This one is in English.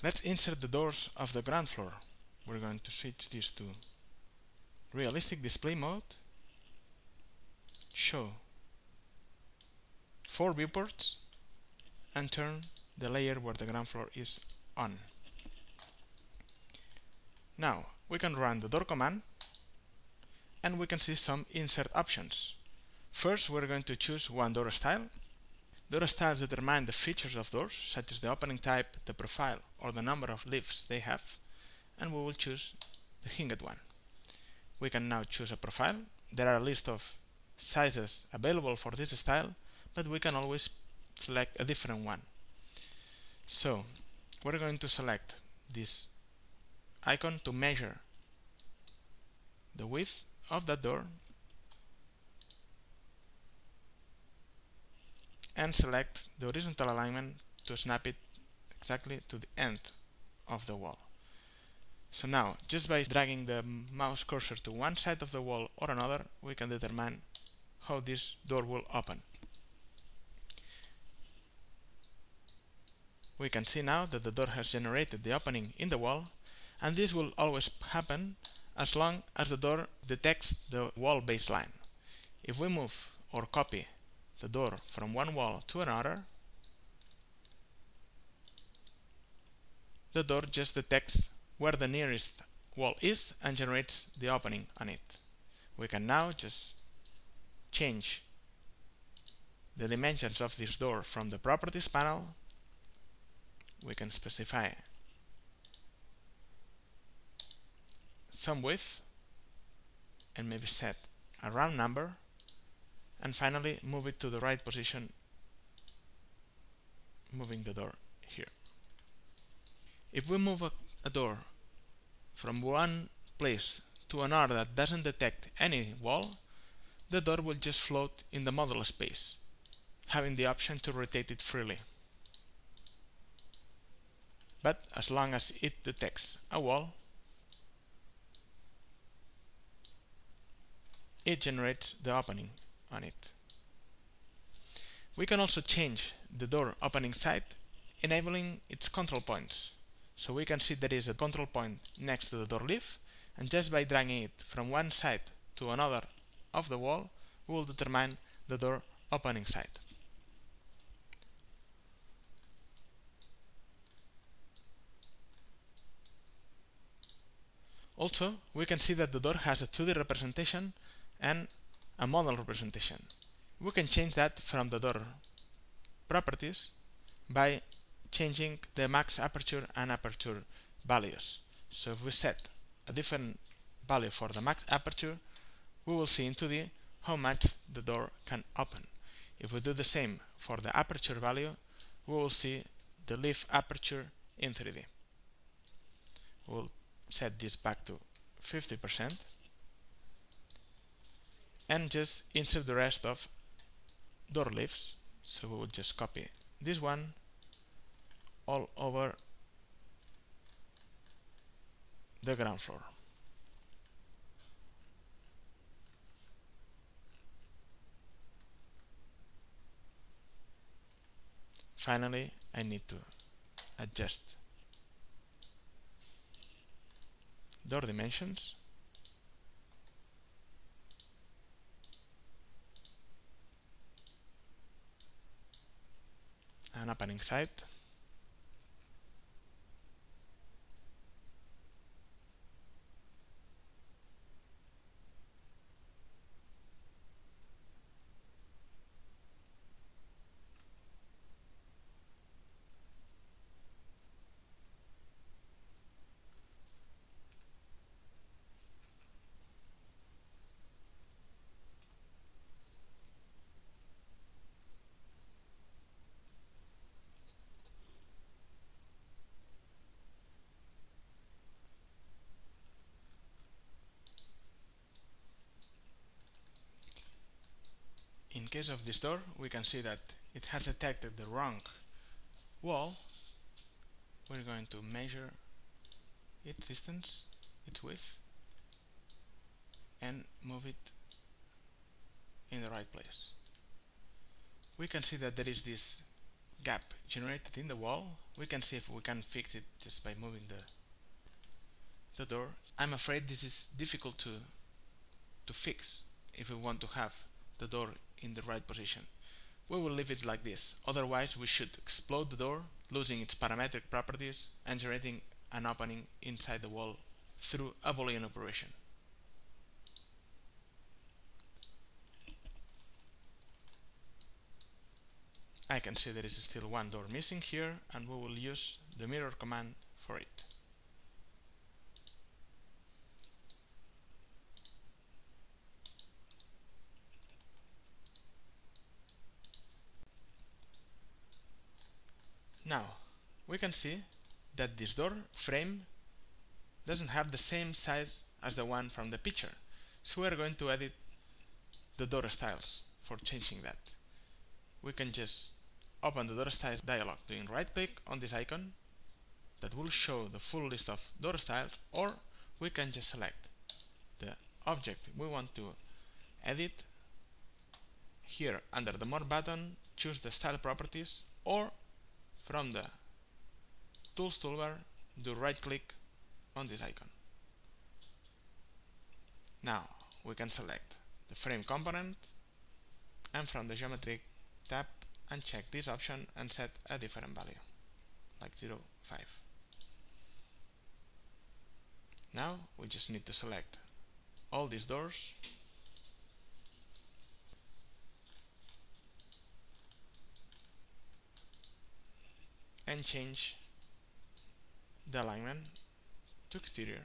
Let's insert the doors of the ground floor. We're going to switch this to realistic display mode, show four viewports, and turn the layer where the ground floor is on. Now we can run the door command and we can see some insert options. First we're going to choose one door style. Door styles determine the features of doors, such as the opening type, the profile, or the number of leaves they have, and we will choose the hinged one. We can now choose a profile. There are a list of sizes available for this style, but we can always select a different one. So we're going to select this icon to measure the width of that door and select the horizontal alignment to snap it exactly to the end of the wall. So now, just by dragging the mouse cursor to one side of the wall or another, we can determine how this door will open. We can see now that the door has generated the opening in the wall, and this will always happen as long as the door detects the wall baseline. If we move or copy the door from one wall to another, the door just detects where the nearest wall is and generates the opening on it. We can now just change the dimensions of this door from the properties panel. We can specify some width and maybe set a round number and finally move it to the right position moving the door here. If we move a, a door from one place to another that doesn't detect any wall, the door will just float in the model space, having the option to rotate it freely. But as long as it detects a wall, it generates the opening on it. We can also change the door opening side, enabling its control points. So we can see there is a control point next to the door leaf, and just by dragging it from one side to another of the wall, we will determine the door opening side. Also, we can see that the door has a 2D representation and a model representation. We can change that from the door properties by changing the max aperture and aperture values. So if we set a different value for the max aperture, we will see in 2D how much the door can open. If we do the same for the aperture value, we will see the leaf aperture in 3D. We'll set this back to 50% and just insert the rest of door leaves. So we will just copy this one all over the ground floor. Finally, I need to adjust door dimensions an opening in case of this door, we can see that it has detected the wrong wall. We're going to measure its distance, its width, and move it in the right place. We can see that there is this gap generated in the wall we can see if we can fix it just by moving the the door I'm afraid this is difficult to to fix if we want to have the door in the right position. We will leave it like this. Otherwise we should explode the door losing its parametric properties and generating an opening inside the wall through a boolean operation. I can see there is still one door missing here and we will use the mirror command for it. Now, we can see that this door frame doesn't have the same size as the one from the picture. So we are going to edit the door styles for changing that. We can just open the door styles dialog doing right click on this icon that will show the full list of door styles or we can just select the object we want to edit here under the more button choose the style properties or from the tools toolbar do right click on this icon. Now we can select the frame component and from the geometry tab uncheck this option and set a different value like 0, 5 now we just need to select all these doors and change the alignment to exterior